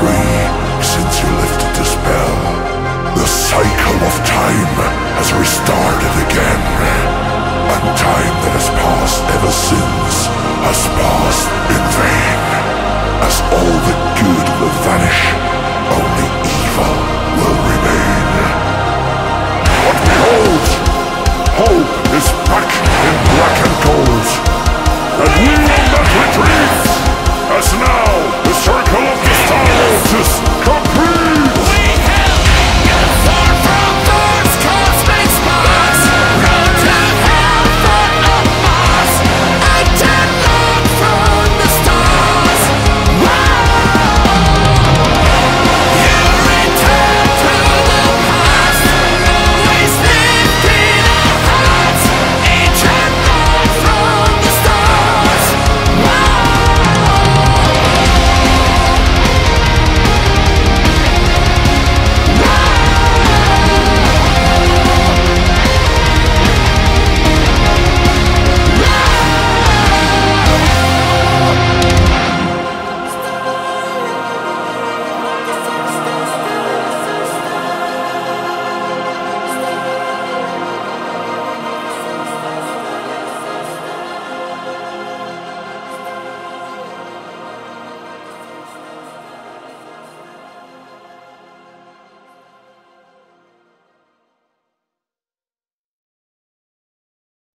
free since you lifted the spell. The cycle of time has restarted again. And time that has passed ever since has passed in vain. As all the good will vanish, only evil will remain. But behold! Hope is back in black and gold! And we